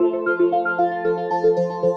Música